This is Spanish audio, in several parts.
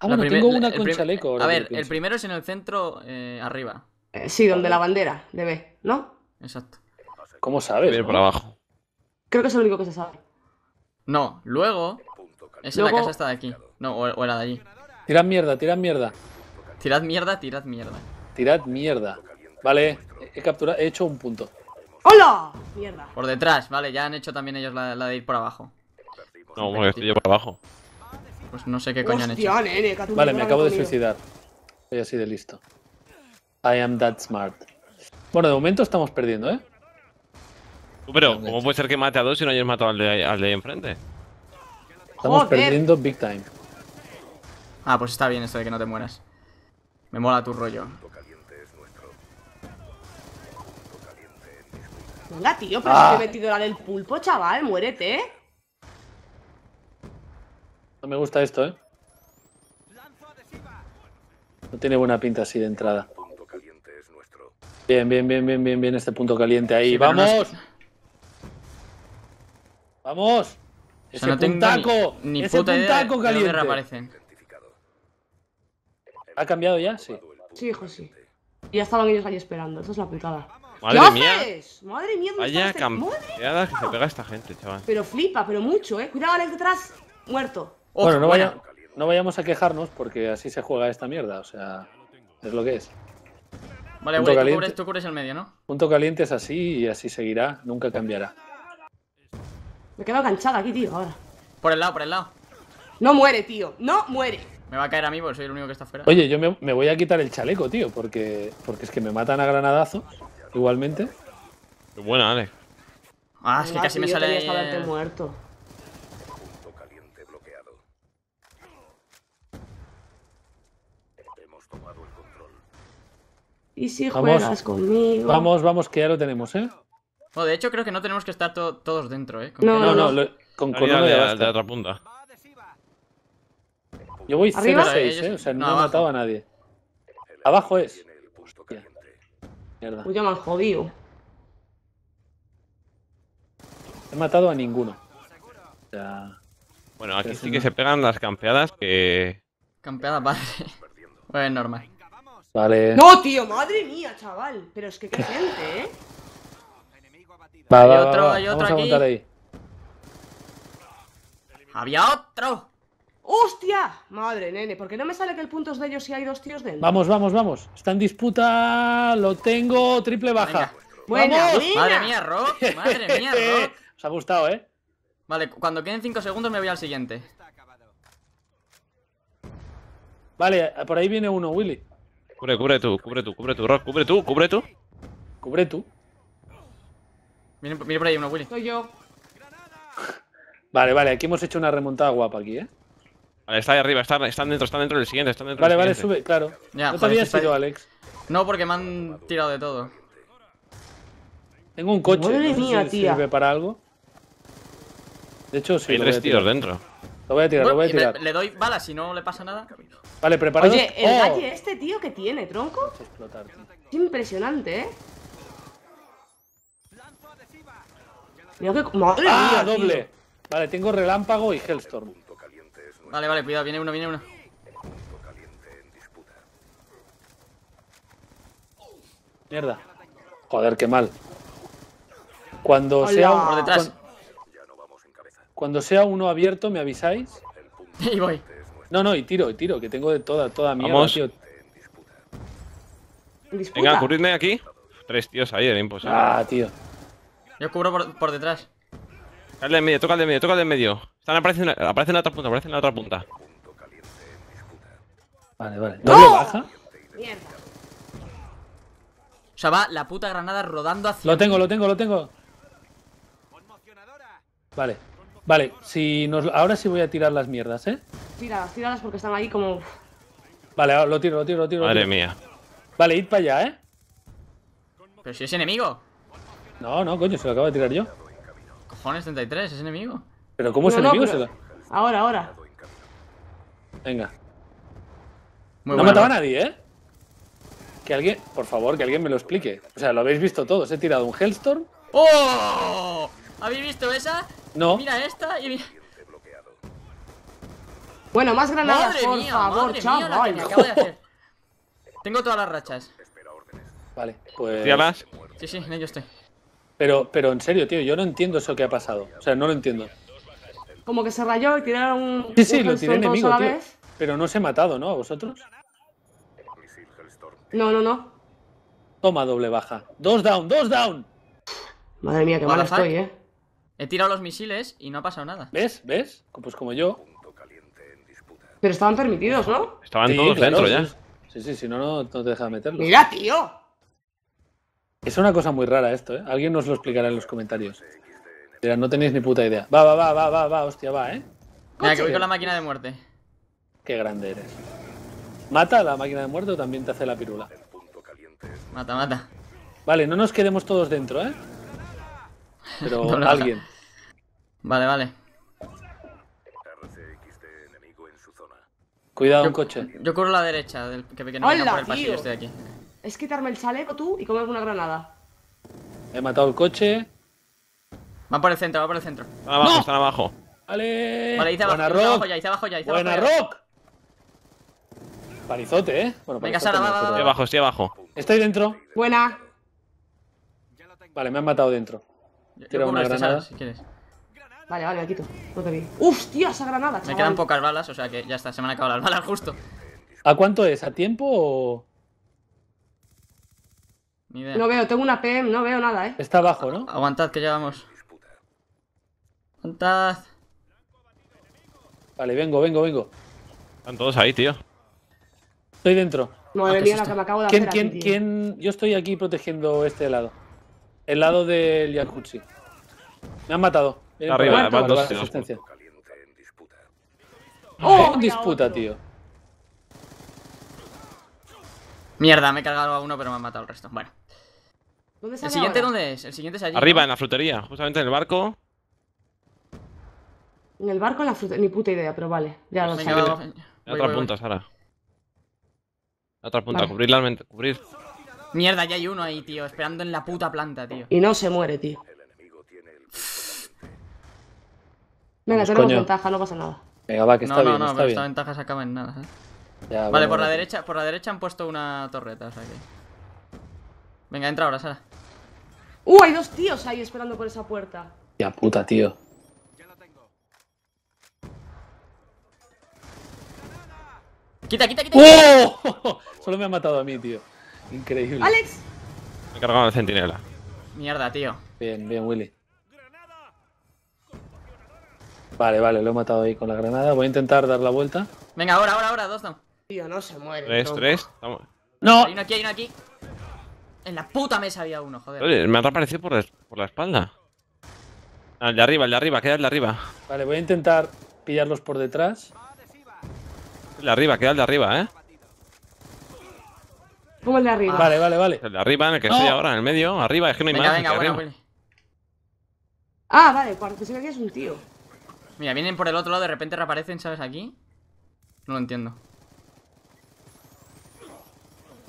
Ah, bueno, primer- tengo una con chaleco. ahora A ver, lo el primero es en el centro, eh, arriba. Eh, sí, donde la bandera de B, ¿no? Exacto. ¿Cómo sabes? Viene por abajo. Creo que es el único que se sabe. No, luego es en la casa esta de aquí. No, o, o la de allí. Tirad mierda, tirad mierda. Tirad mierda, tirad mierda. Tirad mierda. Vale, he capturado, he hecho un punto. ¡Hola! Mierda. Por detrás, vale, ya han hecho también ellos la, la de ir por abajo. No, porque estoy yo por abajo. Pues no sé qué coño han hecho. Nene, Vale, me acabo de suicidar. Soy así de listo. I am that smart. Bueno, de momento estamos perdiendo, ¿eh? Pero, ¿cómo puede ser que mate a dos si no hayas matado al de, al de enfrente? Estamos Joder. perdiendo big time. Ah, pues está bien esto de que no te mueras. Me mola tu rollo. Venga, tío, pero Ah. si te he metido la del pulpo, chaval, muérete. No me gusta esto, ¿eh? No tiene buena pinta así de entrada. Bien, bien, bien, bien, bien, bien este punto caliente ahí. Sí, pero no ¡Vamos! es- ¡Vamos! O ¡Ese sea, no tengo puntaco! ni, ni ¡Ese puta idea puntaco de dónde caliente! reaparecen. ¿Ha cambiado ya? Sí. Sí, hijo, sí. Y ya estaban ellos ahí esperando, esa es la putada. Madre ¿Qué mía. haces? Madre mía, ¿dónde Vaya está este- Madre- campeada que se pega esta gente, chaval. Pero flipa, pero mucho, eh. Cuidado, Alex, detrás. Muerto. ¡Oh, bueno, no, buena! vaya- no vayamos a quejarnos porque así se juega esta mierda. O sea, es lo que es. Vale, punto güey, tú caliente. cubres, tú cubres el medio, ¿no? Punto caliente es así y así seguirá. Nunca cambiará. Me he quedado enganchada aquí, tío, ahora. Por el lado, por el lado. No muere, tío. No muere. Me va a caer a mí porque soy el único que está fuera. Oye, yo me, me voy a quitar el chaleco, tío, porque, porque es que me matan a granadazo. Igualmente. Qué buena, Ale. Ah, es que Venga, casi me sale tenías ¿Y si Vamos. juegas conmigo? Vamos, vamos, que ya lo tenemos, ¿eh? No, de hecho, creo que no tenemos que estar to- todos dentro, ¿eh? Con No, que- No, no, lo- con, con uno de la otra punta. Yo voy Arriba. 0-6, Ellos- ¿eh? O sea, no, no, he abajo. matado a nadie. Abajo es. Hostia. Mierda. Uy, ya me han jodido. He matado a ninguno. O sea, Bueno, aquí sí que no- se pegan las campeadas que. Campeada padre. Pues normal. vale. No, tío, madre mía, chaval. Pero es que qué gente, ¿eh? Va, Hay va, va, otro, va, hay Vamos otro aquí. montar ahí. ¡Había otro! ¡Hostia! Madre, nene, ¿por qué no me sale que el punto es de ellos si hay dos tíos dentro? Vamos, vamos, vamos. Está en disputa. Lo tengo. Triple baja. Buena, ¡Vamos! buena. Madre mía, Rock. Madre mía, Rock. Os ha gustado, ¿eh? Vale, cuando queden 5 segundos me voy al siguiente. Vale, por ahí viene uno, Willy. Cubre, cubre tú, cubre tú, cubre tú, Rock, cubre tú, cubre tú. Cubre tú. Viene por ahí uno, Willy. Soy yo. Vale, vale, aquí hemos hecho una remontada guapa aquí, ¿eh? Vale, está ahí arriba, están, están dentro, están dentro del siguiente, están dentro Vale, del vale, siguiente. sube, claro. Ya, no te habías ido, Alex. No, porque me han tirado de todo. Tengo un coche. Madre no sé mía, si tía. sirve para algo. De hecho, sí, Hay tres tíos dentro. Lo voy a tirar, lo voy a tirar. le doy balas si no le pasa nada. Vale, preparados. Oye, el ¡Oh! galle este, tío, que tiene, tronco. Explotar, tío. Es impresionante, ¿eh? Mira que... Madre ¡Ah, mía, tío. doble! Vale, tengo relámpago y Hellstorm. Vale, vale, cuidado, viene uno, viene uno. Mierda. Joder, qué mal. Cuando Hola. sea, un- Por detrás. cuan- cuando sea uno abierto, ¿me avisáis? Y voy. No, no, y tiro, y tiro, que tengo de toda, toda mierda, Vamos. tío. En disputa. Venga, cubridme aquí. Tres tíos ahí, era imposible. Ah, tío. Yo cubro por, por detrás. De en medio, toca de en medio, toca de medio. Están aparecen, aparecen en la otra punta, aparecen en la otra punta. Vale, vale. ¿Doble baja? Mierda. O sea, va la puta granada rodando hacia. Lo mí. tengo, lo tengo, lo tengo. Vale. Vale, si nos... ahora sí voy a tirar las mierdas, ¿eh? Tíralas, tíralas porque están ahí como... Vale, ahora lo tiro, lo tiro, lo tiro. lo Madre tiro. mía. Vale, id para allá, ¿eh? Pero si es enemigo. No, no, coño, se lo acabo de tirar yo. Cojones, 33, es enemigo. Pero ¿cómo es No, enemigo? pero- Se lo- Ahora, ahora. Venga. Muy no bueno. mataba a nadie, ¿eh? Que alguien, por favor, que alguien me lo explique. O sea, lo habéis visto todos. He tirado un Hellstorm. ¡Oh! ¿Habéis visto esa? No. Mira esta y. mi- Bueno, más granadas, Madre por mía, favor, madre mía, la que me acabo de hacer. Tengo todas las rachas. Vale, pues. Tíralas. Sí, sí, en ello estoy. Pero, pero en serio, tío, yo no entiendo eso que ha pasado. O sea, no lo entiendo. Como que se rayó y tiraron un. Sí, sí, un lo tiré enemigo, tío. vez. Pero no os he matado, ¿no? ¿A vosotros? No, no, no. Toma, doble baja. Dos down, dos down. Madre mía, qué mal estoy, eh. He tirado los misiles y no ha pasado nada. ¿Ves? ¿Ves? Pues como yo. Pero estaban permitidos, ¿no? Estaban Sí, todos claro, dentro ya. sí. Sí, sí, si no, no, no te deja meterlo. Mira, tío. Es una cosa muy rara esto, ¿eh? Alguien nos lo explicará en los comentarios. Dirá, no tenéis ni puta idea. Va, va, va, va, va, va, hostia, va, ¿eh? Mira, que voy con la máquina de muerte. Qué grande eres. ¿Mata a la máquina de muerte o también te hace la pirula? Mata, mata. Vale, no nos quedemos todos dentro, ¿eh? Pero baja. alguien. Vale, vale. Cuidado, un Yo- coche. Yo cubro la derecha, del, que, que no venga ¡Hola, por el pasillo, tío! estoy aquí. Es quitarme el chaleco tú y comerme una granada. He matado el coche. Va por el centro, va por el centro. Están abajo, están abajo. Vale. Vale, hice abajo, Buena hice abajo rock. ya, hice abajo ya, hice Buena abajo ya. rock. Parizote, ¿eh? Bueno, Venga, Sara, va, no, va, pero- Estoy abajo, estoy abajo. Estoy dentro. Buena. Vale, me han matado dentro. Tira una granada. Si quieres. Vale, vale, me quito. No te vi. ¡Uf, tío, esa granada, Me chaval! quedan pocas balas, o sea que ya está, se me han acabado las balas justo. ¿A cuánto es? ¿A tiempo o...? Ni idea. No veo, tengo una PM, no veo nada, eh. Está abajo, ¿no? Aguantad que ya vamos. Aguantad. Vale, vengo, vengo, vengo. Están todos ahí, tío. Estoy dentro. Madre Ah, ¿qué mía, la que me acabo de ¿Quién, hacer quién, aquí, quién? Yo estoy aquí protegiendo este lado. El lado del jacuzzi. Me han matado. Vienen Arriba, dos vale, tíos. asistencia. ¡Oh, disputa, tío. Mierda, me he cargado a uno, pero me han matado el resto. Bueno. ¿Dónde ¿El siguiente ahora? dónde es? El siguiente es allí. Arriba, ¿no? en la frutería, justamente en el barco. En el barco, en la fruta. Ni puta idea, pero vale. Ya lo sé. En la otra punta, Sara. En la otra punta, Vale. cubrir la mente. Cubrir. Mierda, ya hay uno ahí, tío, esperando en la puta planta, tío. Y no se muere, tío. Venga, tenemos coño. ventaja, no pasa nada. Venga, va, que no, está no, bien, no, está pero bien. esta ventaja se acaba en nada, ¿sabes? Ya, Vale, bueno, por la derecha, por la derecha han puesto una torreta, o sea que. Venga, entra ahora, Sara. ¡Uh! Hay dos tíos ahí esperando por esa puerta. Ya puta, tío. Quita, quita, quita. ¡Oh! Solo me ha matado a mí, tío. Increíble. ¡Alex! Me he cargado al centinela. Mierda, tío. Bien, bien, Willy. Vale, vale, lo he matado ahí con la granada. Voy a intentar dar la vuelta. Venga, ahora, ahora, ahora, dos down. Tío, no se muere. Tres, tronco. tres. Estamos- ¡No! Hay uno aquí, hay uno aquí. En la puta mesa había uno, joder. Oye, me ha reaparecido por, la- por la espalda. Ah, el de arriba, el de arriba, queda el de arriba. Vale, voy a intentar pillarlos por detrás. El de arriba, queda el de arriba, ¿eh? Como el de arriba. Vale, vale, vale. El de arriba, en el que estoy ahora, en el medio, arriba, es que no hay Venga, más. venga, bueno. Ah, vale, porque sé que aquí es un tío. Mira, vienen por el otro lado, de repente reaparecen, ¿sabes? Aquí. No lo entiendo.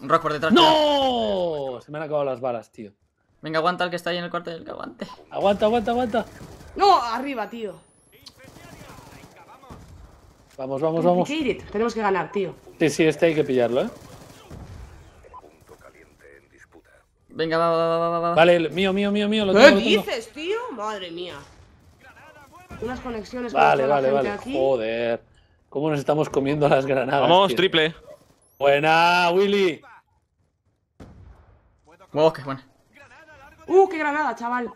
Un rock por detrás. ¡No! Se me han acabado las balas, tío. Venga, aguanta el que está ahí en el cuarto del que aguante. Aguanta, aguanta, aguanta. No, arriba, tío. Vamos, vamos, vamos. Tenemos que ganar, tío. Sí, sí, este hay que pillarlo, ¿eh? Venga, va, va, va, va, va, va. Vale, el- mío, mío, mío, mío. Lo ¿Qué tengo, lo tengo. dices, tío? Madre mía. Unas conexiones con Vale, la vale, vale. aquí. Joder. ¿Cómo nos estamos comiendo las granadas? Vamos, tío? triple. Buena, Willy. Wow, qué buena. Uh, qué granada, chaval.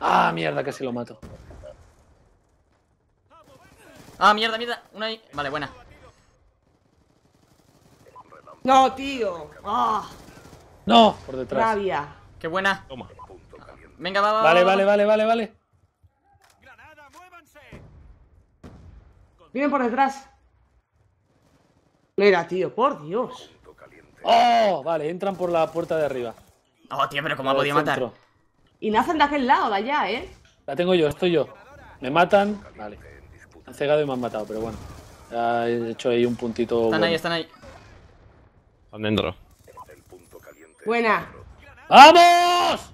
Ah, mierda, casi lo mato. Ah, mierda, mierda. Una ahí. Vale, buena. No, tío. Ah, No, por detrás. rabia. Qué buena. Toma. Venga, va, va. Vale, va, va. vale, vale, vale, vale. Vienen por detrás. Mira, tío, por Dios. Oh, vale, entran por la puerta de arriba. Oh, tío, pero ¿cómo ha podido matar? Y nacen de aquel lado, de allá, ¿eh? La tengo yo, estoy yo. Me matan. Vale. Han cegado y me han matado, pero bueno. Ya he hecho ahí un puntito. Están bueno. ahí, están ahí. Están dentro. Buena. ¡Vamos!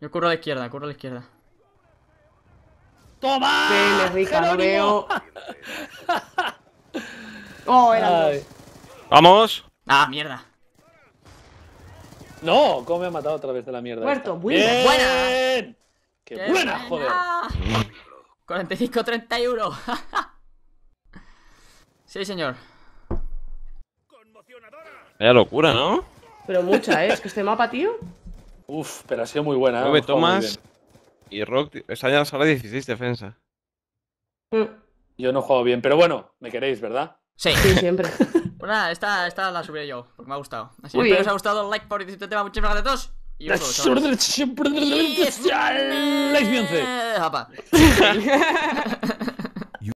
Yo curro a la izquierda, curro a la izquierda. ¡Toma! Nene, rica, no Jerónimo! veo. Oh, dos. ¡Vamos! Ah, mierda. No, ¿cómo me ha matado otra vez de la mierda? Muerto, esta? buena. ¡Bien! Buena. ¡Qué, buena, joder! 45-31. sí, señor. Vaya locura, ¿no? Pero mucha, ¿eh? Es que este mapa, tío. Uf, pero ha sido muy buena. ¿eh? Mueve Hemos jugado muy Thomas y Rock. Esa ya sale 16 defensa. Mm. Yo no he jugado bien, pero bueno, me queréis, ¿verdad? Sí. Sí, siempre. Pues nada, esta, esta la subiré yo, porque me ha gustado. Así Muy espero que bien. os haya gustado el like por este tema. Muchísimas gracias a todos. Y un saludo, chavales. Like 11. Eh, apa.